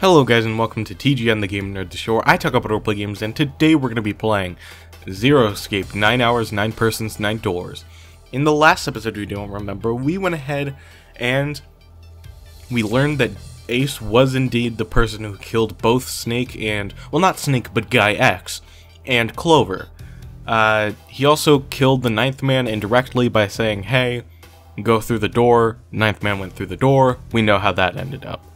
Hello guys and welcome to TGN the Game Nerd the Show I talk about roleplay games and today we're going to be playing Zero Escape 9 hours, 9 persons, 9 doors. In the last episode we don't remember, we went ahead and we learned that Ace was indeed the person who killed both Snake and, well not Snake, but Guy X, and Clover. Uh, he also killed the Ninth Man indirectly by saying, hey, go through the door, Ninth Man went through the door, we know how that ended up.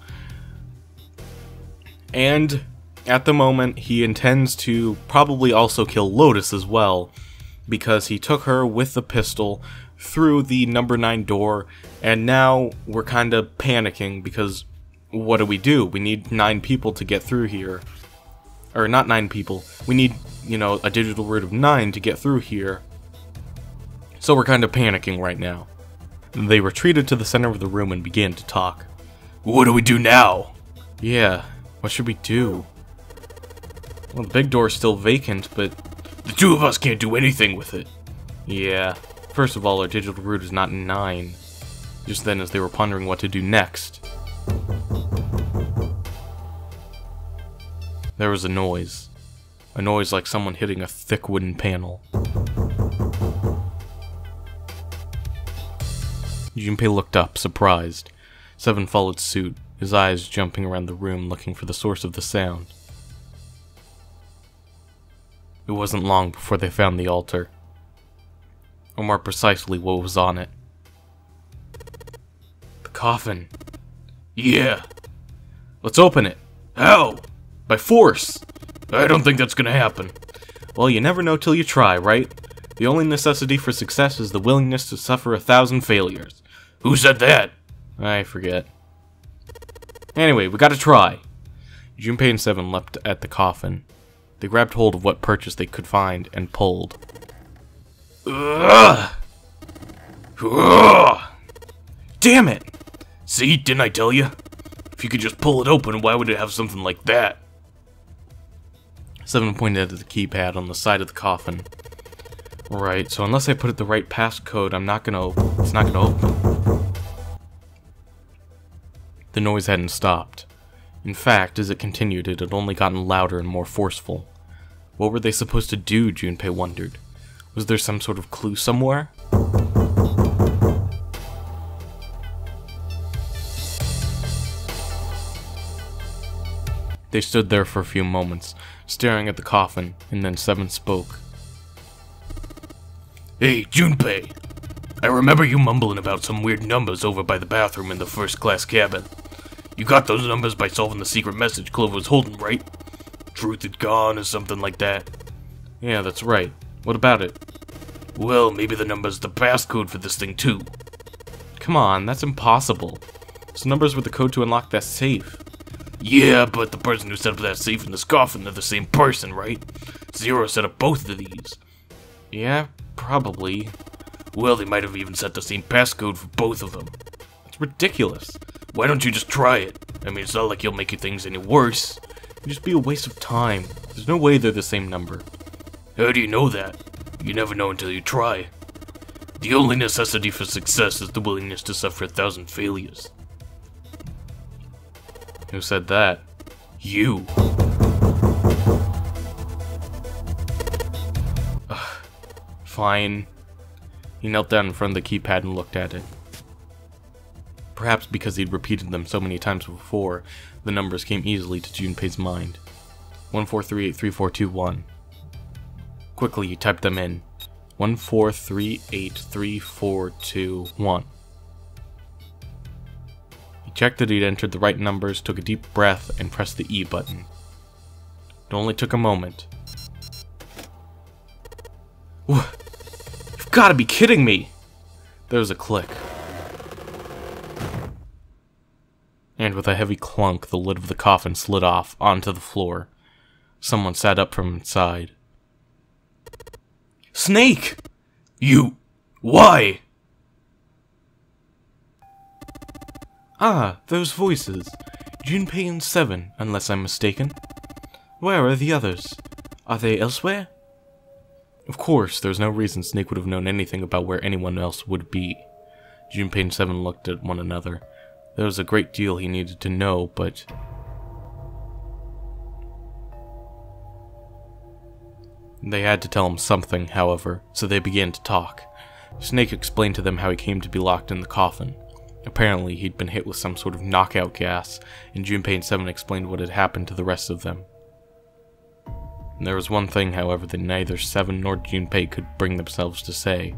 And at the moment, he intends to probably also kill Lotus as well, because he took her with the pistol through the number 9 door, and now we're kind of panicking because what do we do? We need 9 people to get through here. Or not 9 people, we need, you know, a digital root of 9 to get through here. So we're kind of panicking right now. They retreated to the center of the room and began to talk. What do we do now? Yeah, what should we do? Well, the big door's still vacant, but... The two of us can't do anything with it. Yeah. First of all, our digital root is not 9. Just then, as they were pondering what to do next... There was a noise. A noise like someone hitting a thick wooden panel. Junpei looked up, surprised. Seven followed suit, his eyes jumping around the room looking for the source of the sound. It wasn't long before they found the altar. Or more precisely, what was on it. The coffin. Yeah. Let's open it. How? By force! I don't think that's gonna happen. Well, you never know till you try, right? The only necessity for success is the willingness to suffer a thousand failures. Who said that? I forget. Anyway, we gotta try. Junpei and Seven leapt at the coffin. They grabbed hold of what purchase they could find and pulled. Ugh. Ugh. Damn it! See, didn't I tell you? If you could just pull it open, why would it have something like that? Seven pointed at the keypad on the side of the coffin. Right, so unless I put it the right passcode, I'm not gonna It's not gonna open. The noise hadn't stopped. In fact, as it continued, it had only gotten louder and more forceful. What were they supposed to do, Junpei wondered. Was there some sort of clue somewhere? They stood there for a few moments, staring at the coffin, and then Seven spoke. Hey, Junpei. I remember you mumbling about some weird numbers over by the bathroom in the first class cabin. You got those numbers by solving the secret message Clover was holding, right? Truth had gone or something like that. Yeah, that's right. What about it? Well, maybe the number's the passcode for this thing too. Come on, that's impossible. Those numbers were the code to unlock that safe. Yeah, but the person who set up that safe in the coffin, they're the same person, right? Zero set up both of these. Yeah, probably. Well, they might have even set the same passcode for both of them. It's ridiculous. Why don't you just try it? I mean, it's not like you'll make your things any worse. It'd just be a waste of time. There's no way they're the same number. How do you know that? You never know until you try. The only necessity for success is the willingness to suffer a thousand failures. Who said that? You. Fine. He knelt down in front of the keypad and looked at it. Perhaps because he'd repeated them so many times before, the numbers came easily to Junpei's mind. 14383421. Quickly, he typed them in. 1438341. He checked that he'd entered the right numbers, took a deep breath, and pressed the E button. It only took a moment. You've got to be kidding me! There was a click. And with a heavy clunk, the lid of the coffin slid off onto the floor. Someone sat up from inside. Snake! You. Why? Ah, those voices. Junpei and Seven, unless I'm mistaken. Where are the others? Are they elsewhere? Of course, there's no reason Snake would have known anything about where anyone else would be. Junpei and Seven looked at one another. There was a great deal he needed to know, but... They had to tell him something, however, so they began to talk. Snake explained to them how he came to be locked in the coffin. Apparently, he'd been hit with some sort of knockout gas, and Junpei and Seven explained what had happened to the rest of them. There was one thing, however, that neither Seven nor Junpei could bring themselves to say.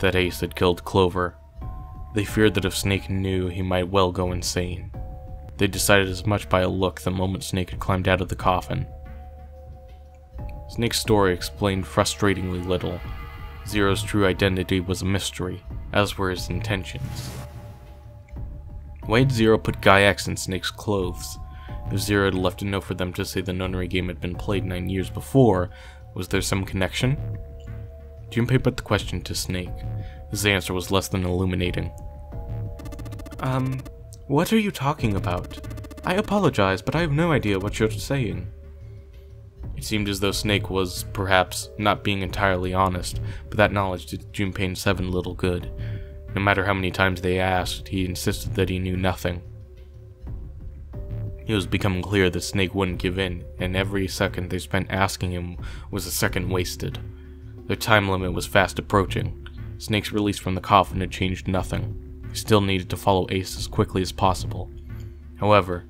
That Ace had killed Clover, they feared that if Snake knew, he might well go insane. They decided as much by a look the moment Snake had climbed out of the coffin. Snake's story explained frustratingly little. Zero's true identity was a mystery, as were his intentions. Why had Zero put X in Snake's clothes? If Zero had left a note for them to say the Nonary Game had been played nine years before, was there some connection? Junpei put the question to Snake. His answer was less than illuminating. Um, what are you talking about? I apologize, but I have no idea what you're saying. It seemed as though Snake was, perhaps, not being entirely honest, but that knowledge did Junpei Seven little good. No matter how many times they asked, he insisted that he knew nothing. It was becoming clear that Snake wouldn't give in, and every second they spent asking him was a second wasted. Their time limit was fast approaching. Snake's release from the coffin had changed nothing. He still needed to follow Ace as quickly as possible. However,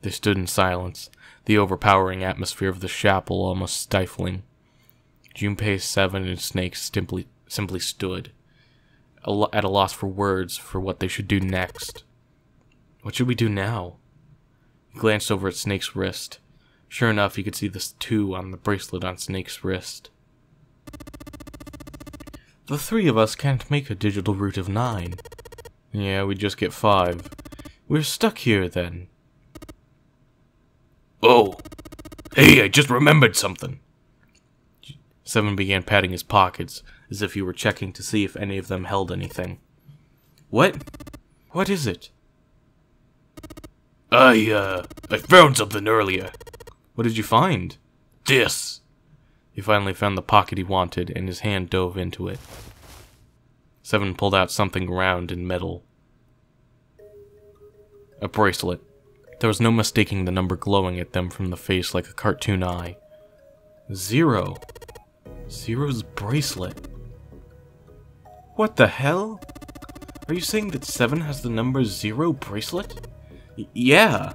they stood in silence, the overpowering atmosphere of the chapel almost stifling. Junpei, Seven, and Snake simply, simply stood, at a loss for words for what they should do next. What should we do now? He glanced over at Snake's wrist. Sure enough, he could see the two on the bracelet on Snake's wrist. The three of us can't make a digital root of nine. Yeah, we just get five. We're stuck here then. Oh! Hey, I just remembered something. Seven began patting his pockets, as if he were checking to see if any of them held anything. What? What is it? I, uh, I found something earlier. What did you find? This. He finally found the pocket he wanted, and his hand dove into it. Seven pulled out something round and metal. A bracelet. There was no mistaking the number glowing at them from the face like a cartoon eye. Zero. Zero's bracelet. What the hell? Are you saying that 7 has the number 0 bracelet? Y yeah.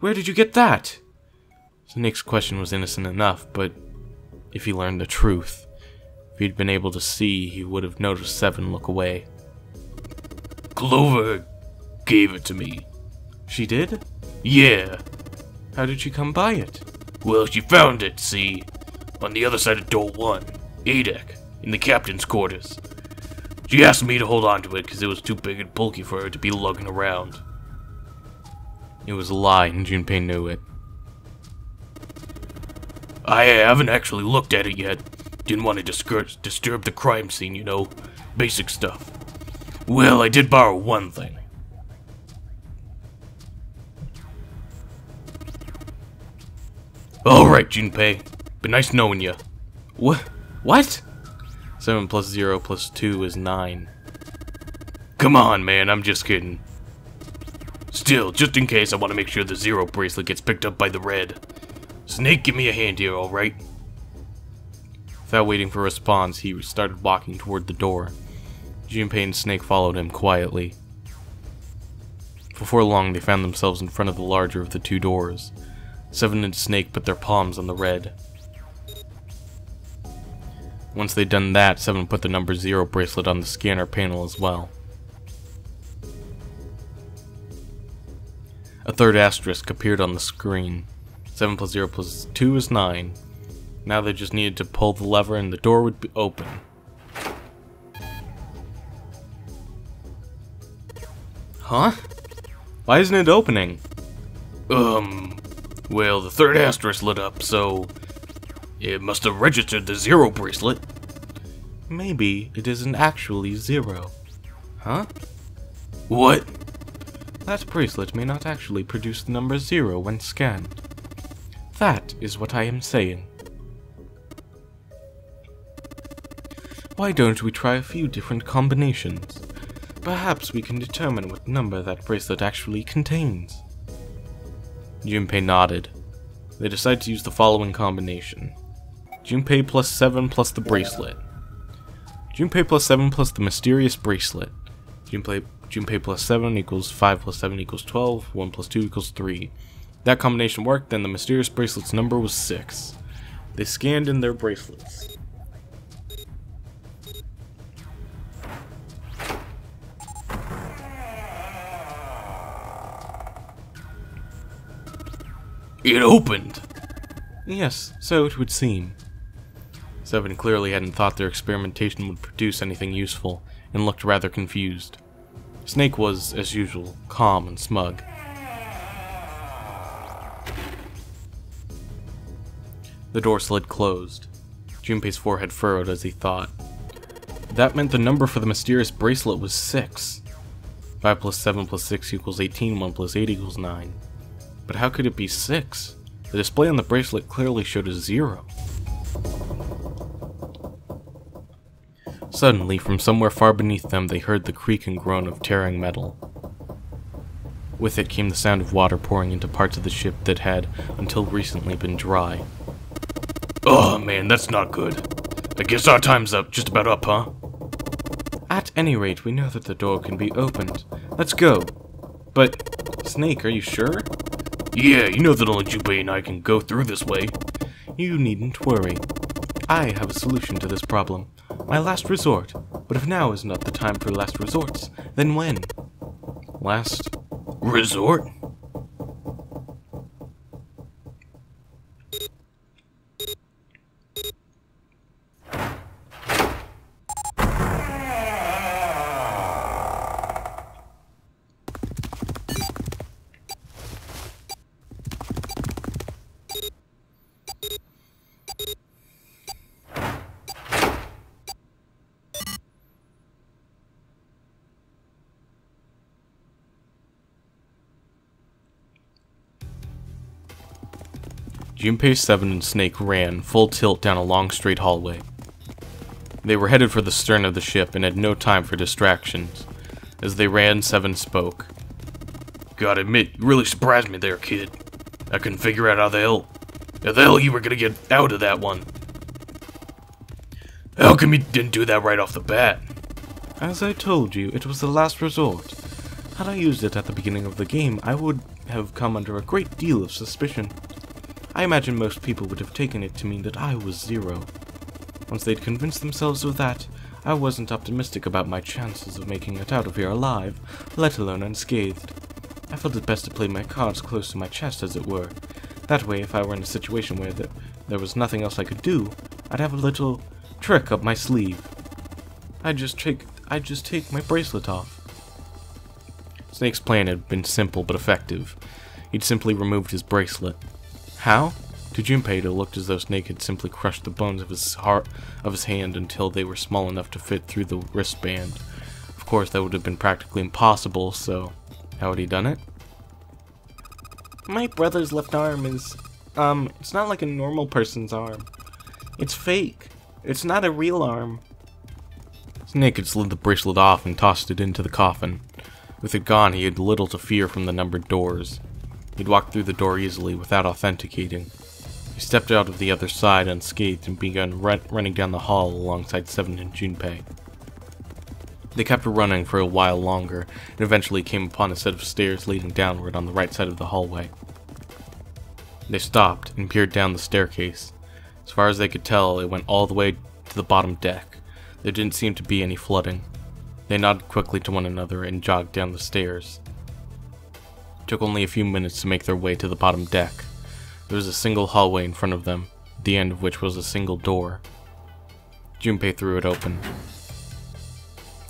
Where did you get that? Snake's question was innocent enough, but if he learned the truth, if he'd been able to see, he would have noticed 7 look away. Clover gave it to me. She did? Yeah. How did she come by it? Well, she found it, see? on the other side of door 1, A deck, in the captain's quarters. She asked me to hold on to it because it was too big and bulky for her to be lugging around. It was a lie, and Junpei knew it. I haven't actually looked at it yet. Didn't want to disturb the crime scene, you know. Basic stuff. Well, I did borrow one thing. Alright, Junpei. Been nice knowing you. What? What? 7 plus 0 plus 2 is 9. Come on, man, I'm just kidding. Still, just in case, I want to make sure the zero bracelet gets picked up by the red. Snake, give me a hand here, alright? Without waiting for a response, he started walking toward the door. Junpei and Snake followed him quietly. Before long, they found themselves in front of the larger of the two doors. Seven and Snake put their palms on the red. Once they'd done that, Seven put the number 0 bracelet on the scanner panel as well. A third asterisk appeared on the screen. 7 plus 0 plus 2 is 9. Now they just needed to pull the lever and the door would be open. Huh? Why isn't it opening? Um, well, the third asterisk lit up, so it must have registered the zero bracelet. Maybe it isn't actually zero. Huh? What? That bracelet may not actually produce the number zero when scanned. That is what I am saying. Why don't we try a few different combinations? Perhaps we can determine what number that bracelet actually contains. Junpei nodded. They decide to use the following combination. Junpei plus 7 plus the bracelet. Junpei plus 7 plus the mysterious bracelet. Junpei, Junpei plus 7 equals 5 plus 7 equals 12, 1 plus 2 equals 3. That combination worked, then the mysterious bracelet's number was 6. They scanned in their bracelets. It opened! Yes, so it would seem. Seven clearly hadn't thought their experimentation would produce anything useful, and looked rather confused. Snake was, as usual, calm and smug. The door slid closed. Junpei's forehead furrowed as he thought. That meant the number for the mysterious bracelet was 6. 5 plus 7 plus 6 equals 18, 1 plus 8 equals 9. But how could it be 6? The display on the bracelet clearly showed a 0. Suddenly, from somewhere far beneath them, they heard the creak and groan of tearing metal. With it came the sound of water pouring into parts of the ship that had, until recently, been dry. Man, that's not good. I guess our time's up, just about up, huh? At any rate, we know that the door can be opened. Let's go. But, Snake, are you sure? Yeah, you know that only Junpei and I can go through this way. You needn't worry. I have a solution to this problem. My last resort. But if now is not the time for last resorts, then when? Last Resort? Junpei 7 and Snake ran, full tilt down a long straight hallway. They were headed for the stern of the ship and had no time for distractions. As they ran, Seven spoke. Gotta admit, you really surprised me there, kid. I couldn't figure out how the hell, how the hell you were gonna get out of that one. How come you didn't do that right off the bat? As I told you, it was the last resort. Had I used it at the beginning of the game, I would have come under a great deal of suspicion. I imagine most people would have taken it to mean that I was zero. Once they'd convinced themselves of that, I wasn't optimistic about my chances of making it out of here alive, let alone unscathed. I felt it best to play my cards close to my chest, as it were. That way, if I were in a situation where the, there was nothing else I could do, I'd have a little trick up my sleeve. I'd just take, I'd just take my bracelet off. Snake's plan had been simple but effective. He'd simply removed his bracelet. How? To Junpei, it looked as though Snake had simply crushed the bones of his heart of his hand until they were small enough to fit through the wristband. Of course, that would have been practically impossible, so how had he done it? My brother's left arm is, um, it's not like a normal person's arm. It's fake. It's not a real arm. Snake had slid the bracelet off and tossed it into the coffin. With it gone, he had little to fear from the numbered doors. He'd walked through the door easily without authenticating. He stepped out of the other side unscathed and began run running down the hall alongside Seven and Junpei. They kept running for a while longer, and eventually came upon a set of stairs leading downward on the right side of the hallway. They stopped and peered down the staircase. As far as they could tell, it went all the way to the bottom deck. There didn't seem to be any flooding. They nodded quickly to one another and jogged down the stairs. Took only a few minutes to make their way to the bottom deck. There was a single hallway in front of them, the end of which was a single door. Junpei threw it open.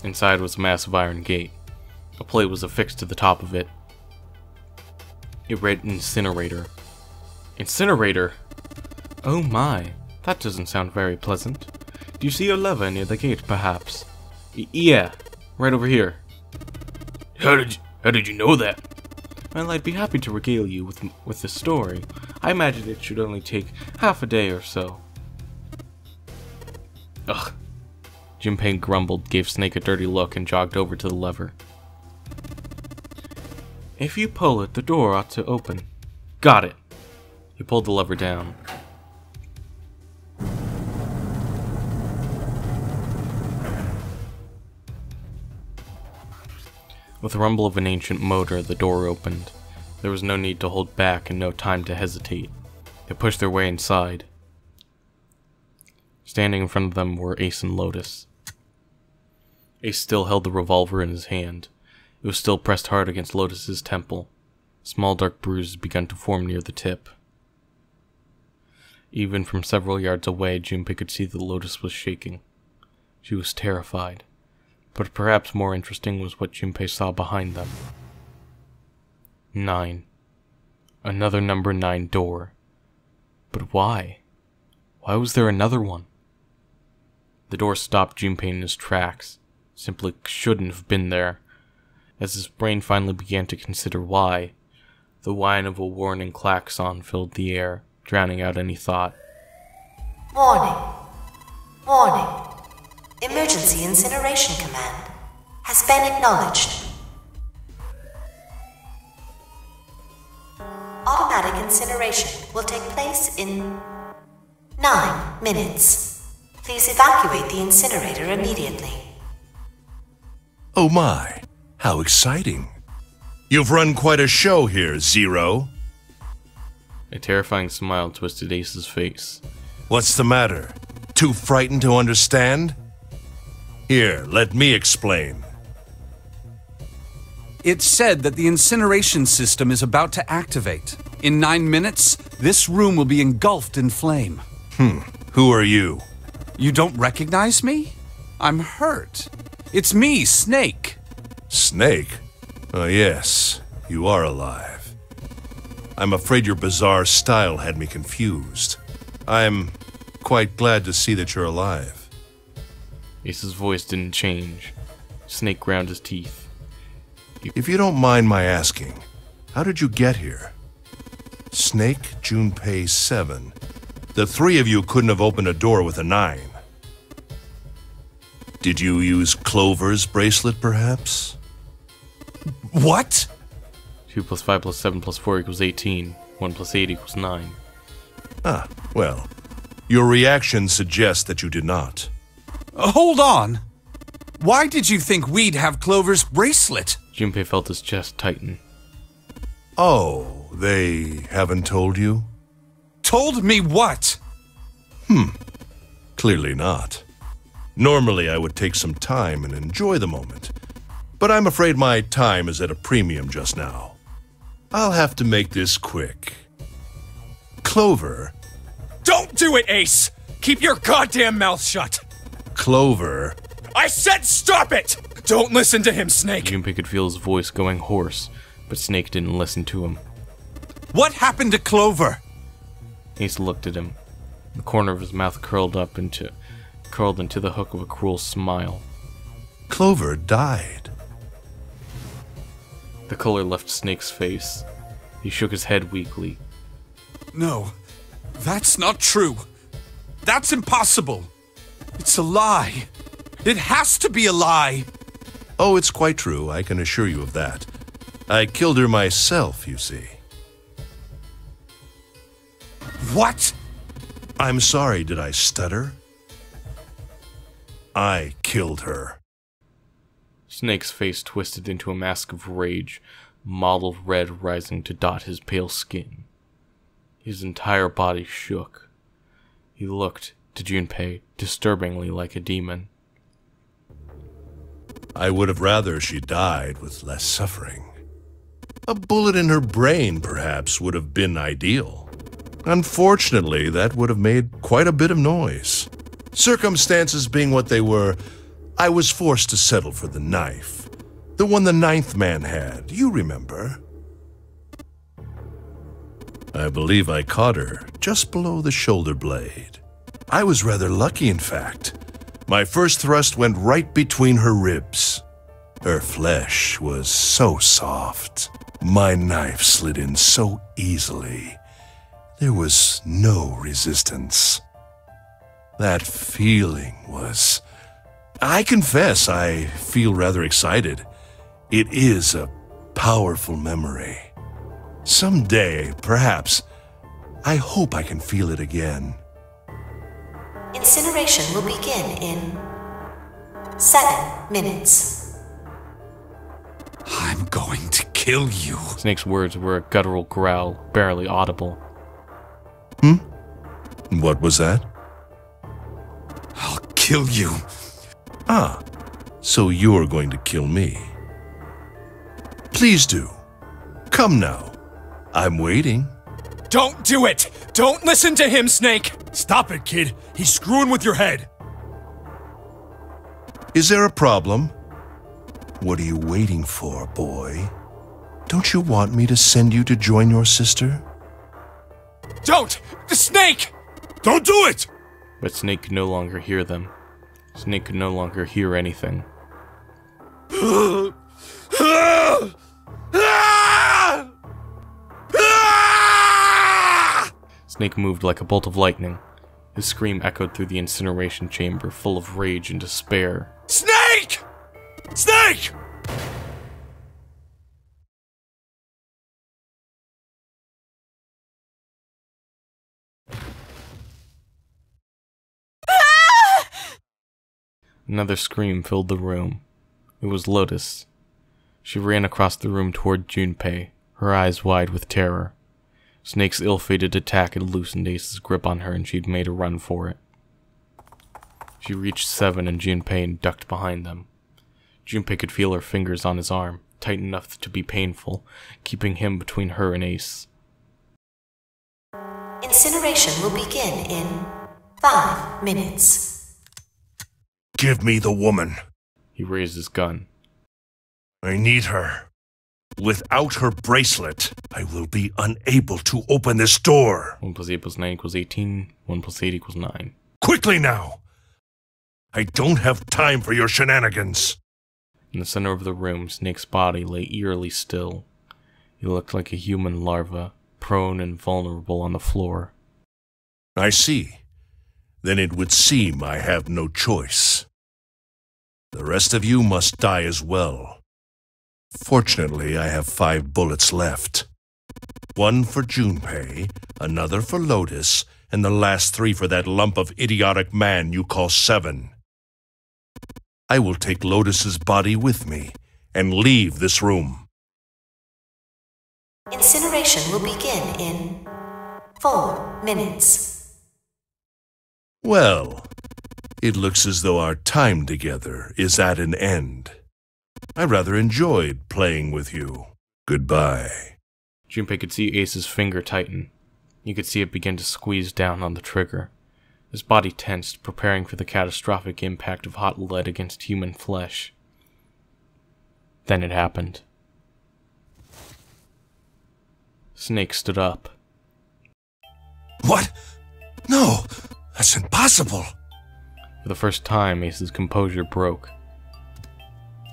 Inside was a massive iron gate. A plate was affixed to the top of it. It read Incinerator. Incinerator? Oh my, that doesn't sound very pleasant. Do you see a lever near the gate, perhaps? Y yeah, right over here. How did you, how did you know that? Well, I'd be happy to regale you with, with the story. I imagine it should only take half a day or so. Ugh. Junpei grumbled, gave Snake a dirty look, and jogged over to the lever. If you pull it, the door ought to open. Got it. He pulled the lever down. With the rumble of an ancient motor, the door opened. There was no need to hold back and no time to hesitate. They pushed their way inside. Standing in front of them were Ace and Lotus. Ace still held the revolver in his hand. It was still pressed hard against Lotus's temple. Small dark bruises began to form near the tip. Even from several yards away, Junpei could see that Lotus was shaking. She was terrified. But perhaps more interesting was what Junpei saw behind them. Nine. Another number nine door. But why? Why was there another one? The door stopped Junpei in his tracks. Simply shouldn't have been there. As his brain finally began to consider why, the whine of a warning klaxon filled the air, drowning out any thought. Warning. Warning. Emergency incineration command has been acknowledged. Automatic incineration will take place in nine minutes. Please evacuate the incinerator immediately. Oh my, how exciting. You've run quite a show here, Zero. A terrifying smile twisted Ace's face. What's the matter? Too frightened to understand? Here, let me explain. It's said that the incineration system is about to activate. In nine minutes, this room will be engulfed in flame. Hmm. Who are you? You don't recognize me? I'm hurt. It's me, Snake. Snake? Oh, yes, you are alive. I'm afraid your bizarre style had me confused. I'm quite glad to see that you're alive. Ace's voice didn't change. Snake ground his teeth. If you don't mind my asking, how did you get here? Snake, Junpei 7. The three of you couldn't have opened a door with a nine. Did you use Clover's bracelet, perhaps? What? 2 plus 5 plus 7 plus 4 equals 18. 1 plus 8 equals 9. Ah, well, your reaction suggests that you did not. Uh, hold on. Why did you think we'd have Clover's bracelet? Junpei felt his chest tighten. Oh, they haven't told you? Told me what? Hmm. Clearly not. Normally, I would take some time and enjoy the moment, but I'm afraid my time is at a premium just now. I'll have to make this quick. Clover, Don't do it, Ace! Keep your goddamn mouth shut! Clover, I said stop it! Don't listen to him, Snake! Junpei could feel his voice going hoarse, but Snake didn't listen to him. What happened to Clover? Ace looked at him. The corner of his mouth curled up into curled into the hook of a cruel smile. Clover died. The color left Snake's face. He shook his head weakly. No, that's not true. That's impossible. It's a lie. It has to be a lie. Oh, it's quite true, I can assure you of that. I killed her myself, you see. What? I'm sorry, did I stutter? I killed her. Snake's face twisted into a mask of rage, mottled red rising to dot his pale skin. His entire body shook. He looked to Junpei disturbingly like a demon. I would have rather she died with less suffering. A bullet in her brain, perhaps, would have been ideal. Unfortunately, that would have made quite a bit of noise. Circumstances being what they were, I was forced to settle for the knife. The one the ninth man had, you remember. I believe I caught her just below the shoulder blade. I was rather lucky, in fact. My first thrust went right between her ribs. Her flesh was so soft. My knife slid in so easily. There was no resistance. That feeling was. I confess, I feel rather excited. It is a powerful memory. Someday, perhaps, I hope I can feel it again. Incineration will begin in seven minutes. I'm going to kill you. Snake's words were a guttural growl, barely audible. Hmm? What was that? I'll kill you. Ah, so you're going to kill me. Please do. Come now. I'm waiting. Don't do it! Don't listen to him, Snake! Stop it, kid. He's screwing with your head. Is there a problem? What are you waiting for, boy? Don't you want me to send you to join your sister? Don't! The snake! Don't do it! But Snake could no longer hear them. Snake could no longer hear anything. Snake moved like a bolt of lightning. His scream echoed through the incineration chamber, full of rage and despair. Snake! Snake! Another scream filled the room. It was Lotus. She ran across the room toward Junpei, her eyes wide with terror. Snake's ill-fated attack had loosened Ace's grip on her and she'd made a run for it. She reached Seven and Junpei and ducked behind them. Junpei could feel her fingers on his arm, tight enough to be painful, keeping him between her and Ace. Incineration will begin in five minutes. Give me the woman. He raised his gun. I need her. Without her bracelet, I will be unable to open this door. 1 plus 8 plus 9 equals 18. 1 plus 8 equals 9. Quickly now! I don't have time for your shenanigans. In the center of the room, Snake's body lay eerily still. He looked like a human larva, prone and vulnerable on the floor. I see. Then it would seem I have no choice. The rest of you must die as well. Fortunately, I have five bullets left. One for Junpei, another for Lotus, and the last three for that lump of idiotic man you call Seven. I will take Lotus's body with me and leave this room. Incineration will begin in four minutes. Well, it looks as though our time together is at an end. I rather enjoyed playing with you. Goodbye. Junpei could see Ace's finger tighten. You could see it begin to squeeze down on the trigger. His body tensed, preparing for the catastrophic impact of hot lead against human flesh. Then it happened. Snake stood up. What? No, that's impossible. For the first time, Ace's composure broke.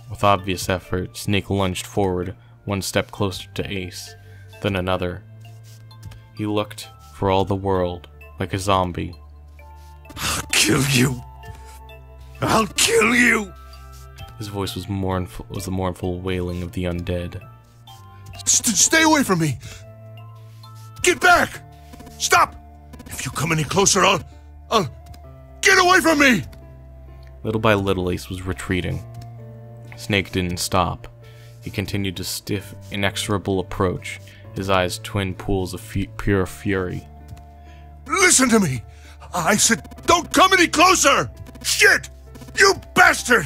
With obvious effort, Snake lunged forward, one step closer to Ace, then another. He looked, for all the world, like a zombie. I'll kill you. I'll kill you. His voice was mournful, was the mournful wailing of the undead. St- stay away from me. Get back. Stop. If you come any closer, I'll. I'll. Get away from me. Little by little, Ace was retreating. Snake didn't stop. He continued his stiff, inexorable approach, his eyes twin pools of fu- pure fury. Listen to me. I said, don't come any closer. Shit. You bastard.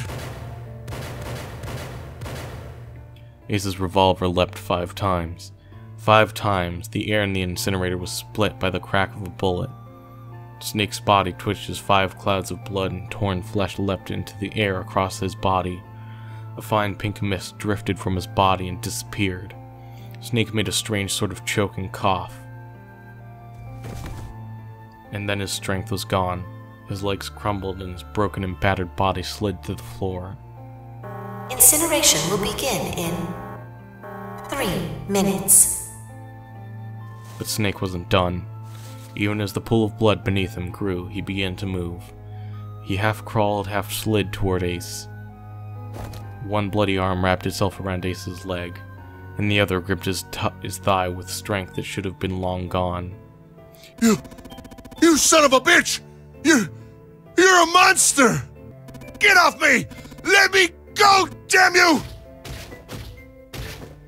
Ace's revolver leapt five times. Five times, the air in the incinerator was split by the crack of a bullet. Snake's body twitched as five clouds of blood and torn flesh leapt into the air across his body. A fine pink mist drifted from his body and disappeared. Snake made a strange sort of choking cough. And then his strength was gone. His legs crumbled and his broken and battered body slid to the floor. Incineration will begin in three minutes. But Snake wasn't done. Even as the pool of blood beneath him grew, he began to move. He half crawled, half slid toward Ace. One bloody arm wrapped itself around Ace's leg, and the other gripped his, t- his thigh with strength that should have been long gone. You. You son of a bitch! You. You're a monster! Get off me! Let me go, damn you!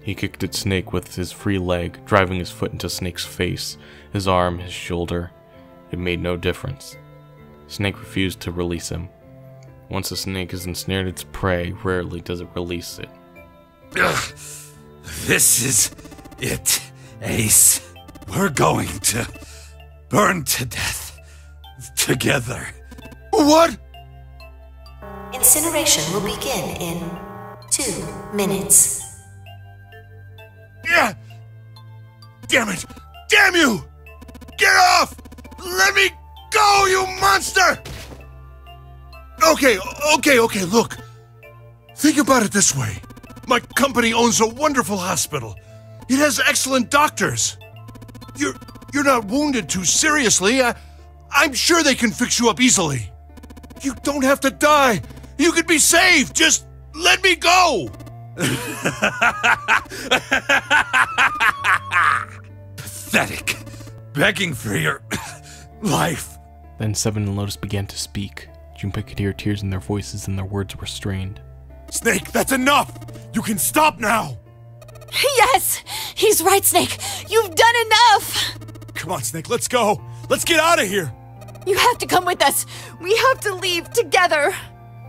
He kicked at Snake with his free leg, driving his foot into Snake's face, his arm, his shoulder. It made no difference. Snake refused to release him. Once a snake has ensnared its prey, rarely does it release it. Ugh. This is it, Ace. We're going to burn to death together. What? Incineration will begin in two minutes. Yeah! Damn it! Damn you! Get off! Let me go, you monster! Okay, okay, okay, look. Think about it this way. My company owns a wonderful hospital. It has excellent doctors. You're you're not wounded too seriously. I, I'm sure they can fix you up easily. You don't have to die. You could be saved. Just let me go. Pathetic. Begging for your life. Then Seven and Lotus began to speak. Junpei could hear tears in their voices and their words were strained. Snake, that's enough! You can stop now! Yes! He's right, Snake! You've done enough! Come on, Snake, let's go! Let's get out of here! You have to come with us! We have to leave together!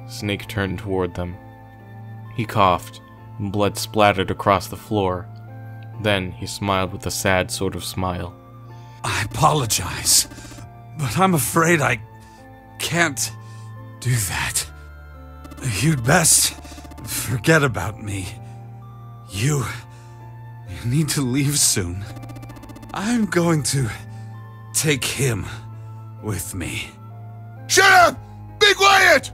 Snake turned toward them. He coughed, and blood splattered across the floor. Then he smiled with a sad sort of smile. I apologize, but I'm afraid I can't do that. You'd best forget about me. You, you need to leave soon. I'm going to take him with me. Shut up! Be quiet!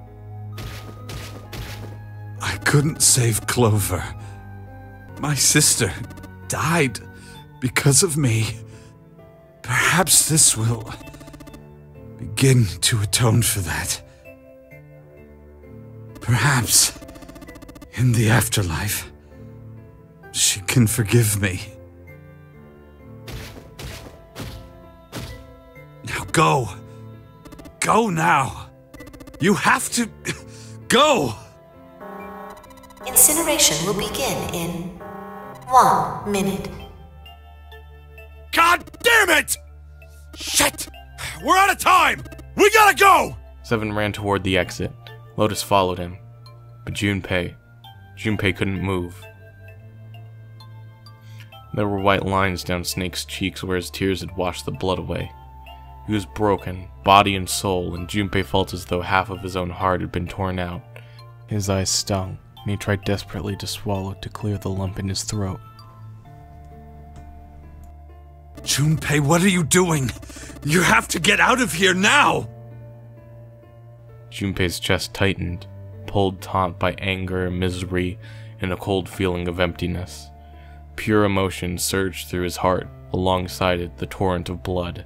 I couldn't save Clover. My sister died because of me. Perhaps this will begin to atone for that. Perhaps in the afterlife, she can forgive me. Now go. Go now. You have to go. Incineration will begin in one minute. God damn it! Shit! We're out of time! We gotta go! Seven ran toward the exit. Lotus followed him. But Junpei. Junpei couldn't move. There were white lines down Snake's cheeks where his tears had washed the blood away. He was broken, body and soul, and Junpei felt as though half of his own heart had been torn out. His eyes stung, and he tried desperately to swallow to clear the lump in his throat. Junpei, what are you doing? You have to get out of here now! Junpei's chest tightened, pulled taut by anger, misery, and a cold feeling of emptiness. Pure emotion surged through his heart alongside it the torrent of blood.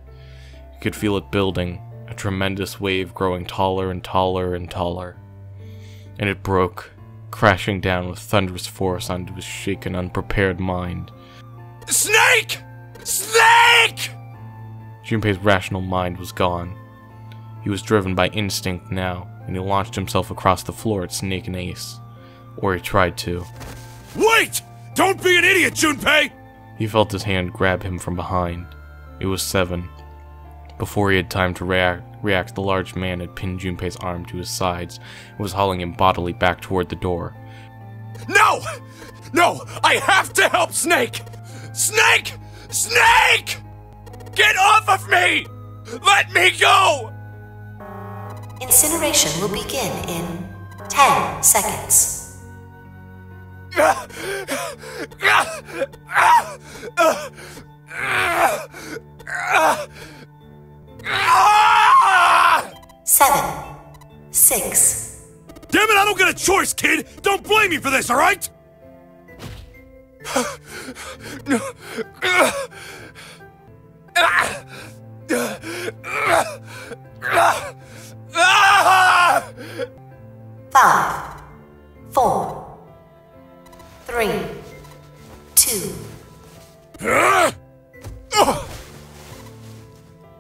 He could feel it building, a tremendous wave growing taller and taller and taller. And it broke, crashing down with thunderous force onto his shaken, unprepared mind. Snake! Snake! Junpei's rational mind was gone. He was driven by instinct now, and he launched himself across the floor at Snake and Ace. Or he tried to. Wait! Don't be an idiot, Junpei! He felt his hand grab him from behind. It was Seven. Before he had time to react, react the large man had pinned Junpei's arm to his sides and was hauling him bodily back toward the door. No! No! I have to help Snake! Snake! Snake! Get off of me! Let me go! Incineration will begin in 10 seconds. Seven, six, Damn it, I don't get a choice, kid! Don't blame me for this, alright? Five, four, three, two,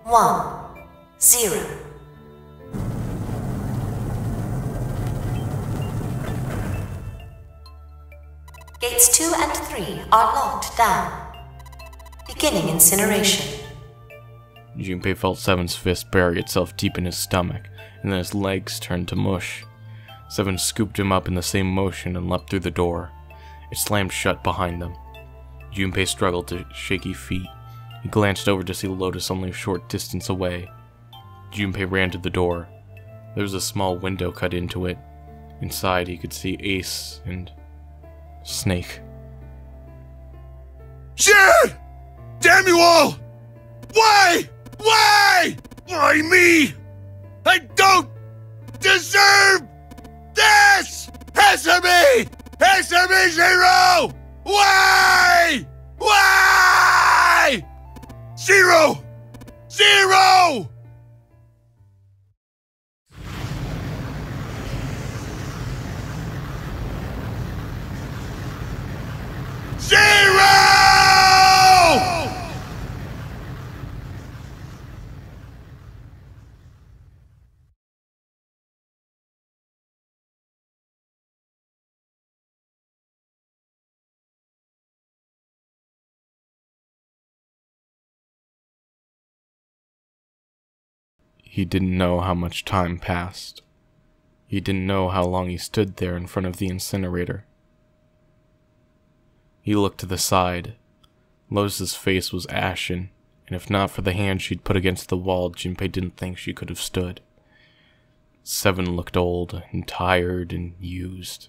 one, zero. Gates 2 and 3 are locked down. Beginning incineration. Junpei felt Seven's fist bury itself deep in his stomach, and then his legs turned to mush. Seven scooped him up in the same motion and leapt through the door. It slammed shut behind them. Junpei struggled to shaky feet. He glanced over to see Lotus only a short distance away. Junpei ran to the door. There was a small window cut into it. Inside, he could see Ace and Snake. Shit! Damn you all! Why? Why? Why me? I don't deserve this! Answer me! Answer me, Zero! Why? Why? Zero! Zero! He didn't know how much time passed. He didn't know how long he stood there in front of the incinerator. He looked to the side. Lotus's face was ashen, and if not for the hand she'd put against the wall, Junpei didn't think she could have stood. Seven looked old and tired and used.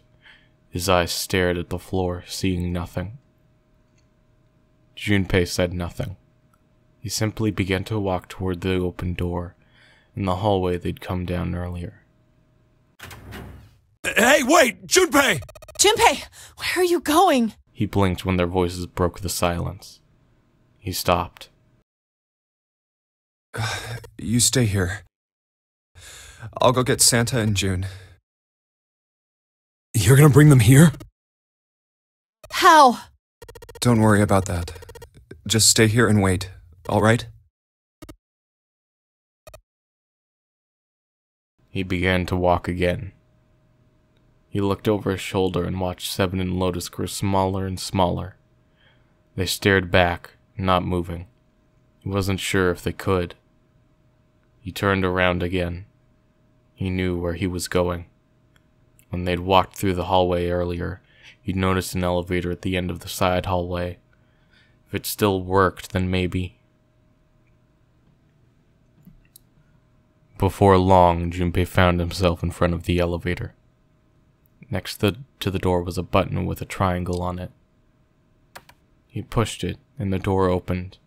His eyes stared at the floor, seeing nothing. Junpei said nothing. He simply began to walk toward the open door in the hallway they'd come down earlier. Hey, wait! Junpei! Junpei, where are you going? He blinked when their voices broke the silence. He stopped. You stay here. I'll go get Santa and June. You're gonna bring them here? How? Don't worry about that. Just stay here and wait, alright? He began to walk again. He looked over his shoulder and watched Seven and Lotus grow smaller and smaller. They stared back, not moving. He wasn't sure if they could. He turned around again. He knew where he was going. When they'd walked through the hallway earlier, he'd noticed an elevator at the end of the side hallway. If it still worked, then maybe. Before long, Junpei found himself in front of the elevator. Next to, to the door was a button with a triangle on it. He pushed it, and the door opened.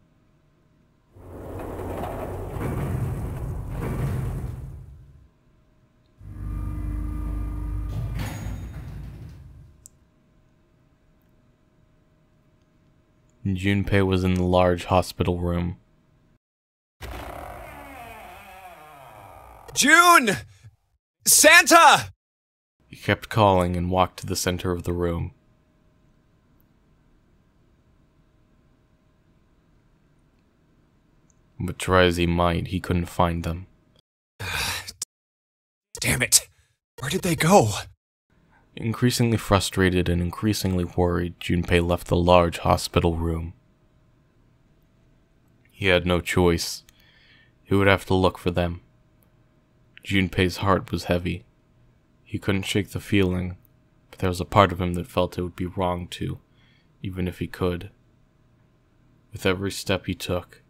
Junpei was in the large hospital room. June! Santa! He kept calling and walked to the center of the room. But try as he might, he couldn't find them. Damn it! Where did they go? Increasingly frustrated and increasingly worried, Junpei left the large hospital room. He had no choice. He would have to look for them. Junpei's heart was heavy. He couldn't shake the feeling, but there was a part of him that felt it would be wrong to, even if he could. With every step he took,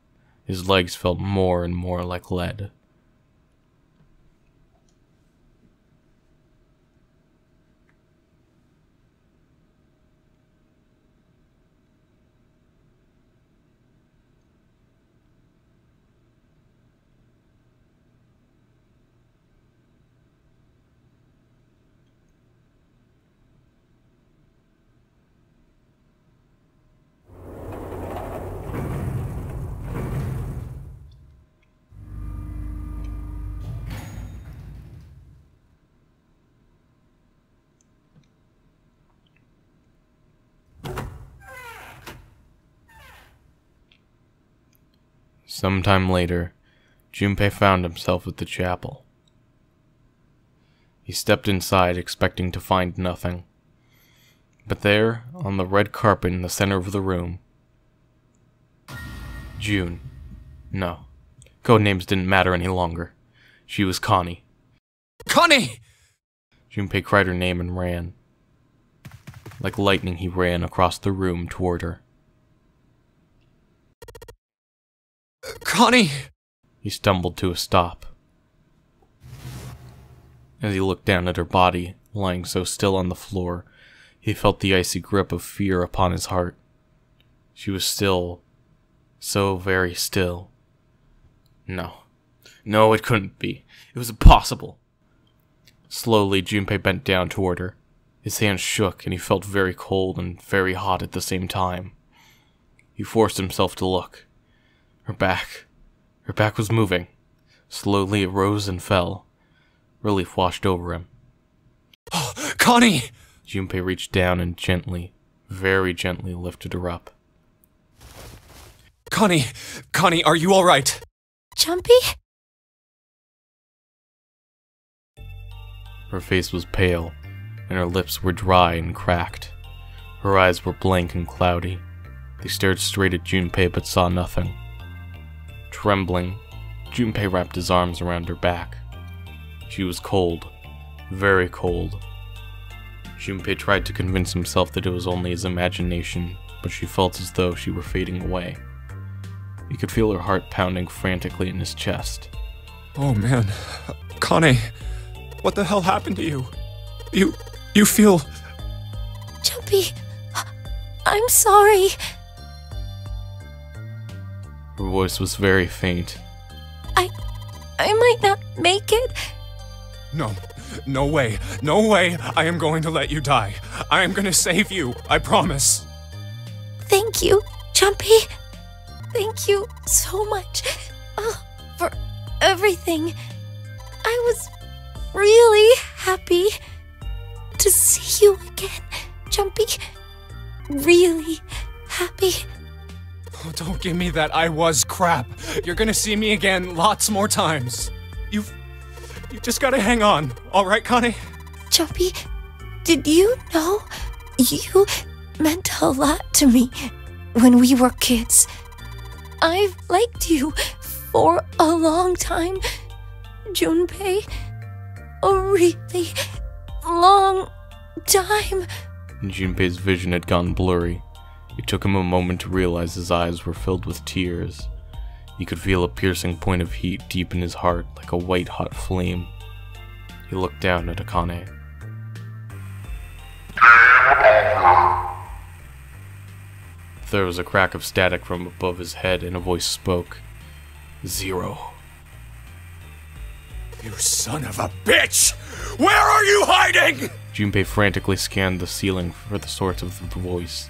his legs felt more and more like lead. Sometime later, Junpei found himself at the chapel. He stepped inside, expecting to find nothing. But there, on the red carpet in the center of the room, June. No. Code names didn't matter any longer. She was Kanny. Kanny! Junpei cried her name and ran. Like lightning, he ran across the room toward her. Kanny! He stumbled to a stop. As he looked down at her body, lying so still on the floor, he felt the icy grip of fear upon his heart. She was still, so very still. No. No, it couldn't be. It was impossible. Slowly, Junpei bent down toward her. His hands shook, and he felt very cold and very hot at the same time. He forced himself to look. Her back. Her back was moving. Slowly, it rose and fell. Relief washed over him. Oh, Kanny! Junpei reached down and gently, very gently lifted her up. Kanny! Kanny, are you alright? Jumpy? Her face was pale, and her lips were dry and cracked. Her eyes were blank and cloudy. They stared straight at Junpei but saw nothing. Trembling, Junpei wrapped his arms around her back. She was cold, very cold. Junpei tried to convince himself that it was only his imagination, but she felt as though she were fading away. He could feel her heart pounding frantically in his chest. Oh man. Kanny, what the hell happened to you? You. you feel. Junpei, I'm sorry. Her voice was very faint. I. I might not make it. No. No way. No way. I am going to let you die. I am going to save you. I promise. Thank you, Jumpy. Thank you so much uh, for everything. I was really happy to see you again, Jumpy. Give me that I was crap. You're gonna see me again lots more times. You've. You just gotta hang on, alright, Kanny? Jumpy, did you know you meant a lot to me when we were kids? I've liked you for a long time, Junpei. A really long time. Junpei's vision had gone blurry. It took him a moment to realize his eyes were filled with tears. He could feel a piercing point of heat deep in his heart like a white hot flame. He looked down at Akane. There was a crack of static from above his head and a voice spoke. Zero. You son of a bitch! Where are you hiding? Junpei frantically scanned the ceiling for the source of the voice.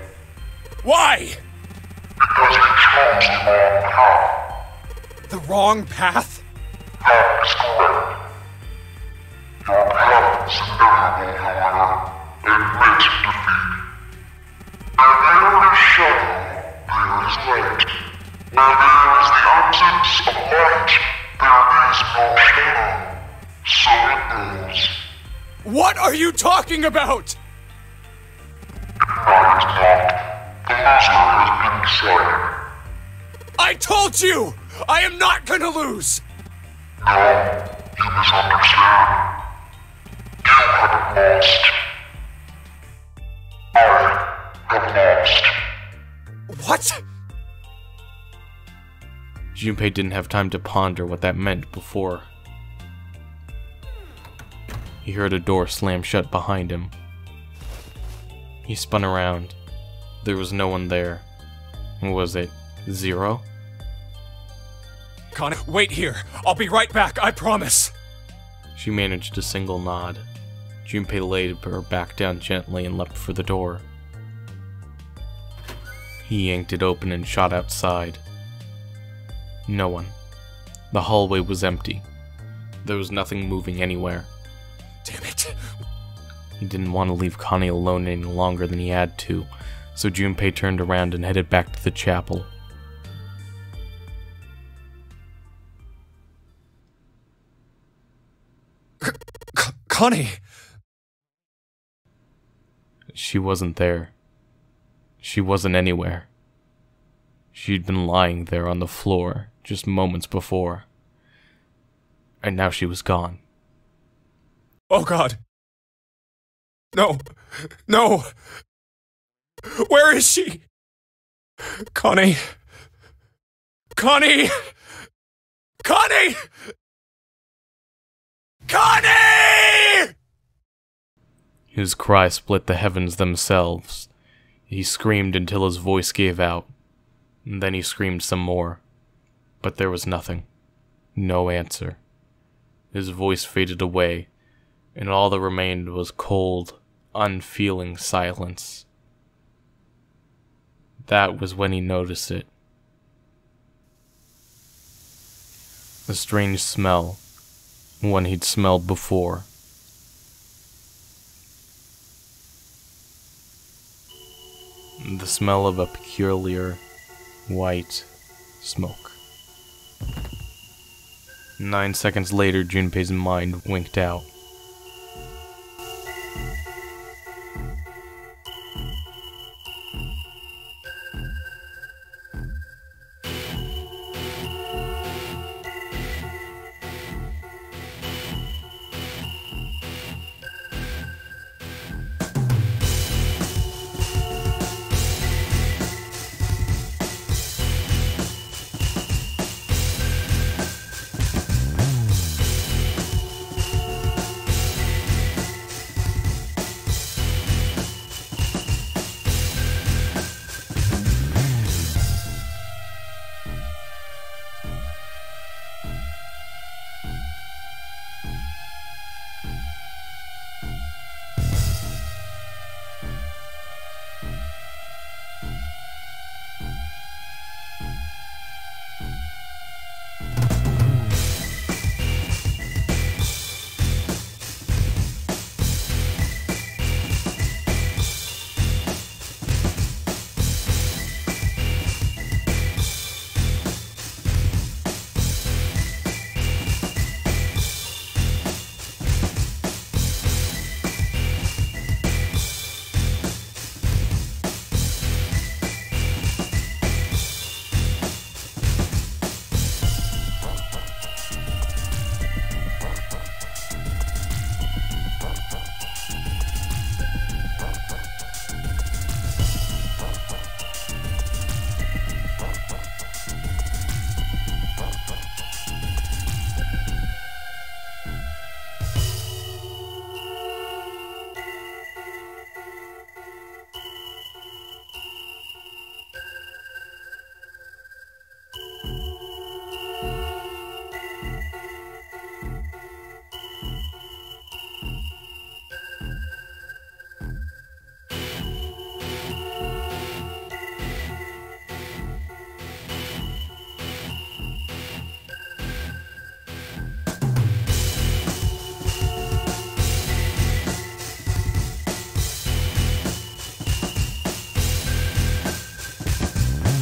Why? Because you chose The wrong path? No help send anywhere. Not much. There was shot in the street. Now there is lots of march our gas for dinner. Shit. What are you talking about? I told you! I am not gonna lose! No, you misunderstood. You have lost. I have lost. What? Junpei didn't have time to ponder what that meant before. He heard a door slam shut behind him. He spun around. There was no one there. Was it Zero? Kanny, wait here. I'll be right back, I promise. She managed a single nod. Junpei laid her back down gently and leapt for the door. He yanked it open and shot outside. No one. The hallway was empty. There was nothing moving anywhere. Damn it. He didn't want to leave Kanny alone any longer than he had to, so Junpei turned around and headed back to the chapel. C- Kanny! She wasn't there. She wasn't anywhere. She'd been lying there on the floor just moments before. And now she was gone. Oh god. No. No. Where is she? Kanny. Kanny! Kanny! Kanny! His cry split the heavens themselves. He screamed until his voice gave out. And then he screamed some more. But there was nothing. No answer. His voice faded away, and all that remained was cold, unfeeling silence. That was when he noticed it. A strange smell, one he'd smelled before. The smell of a peculiar white smoke. Nine seconds later, Junpei's mind winked out.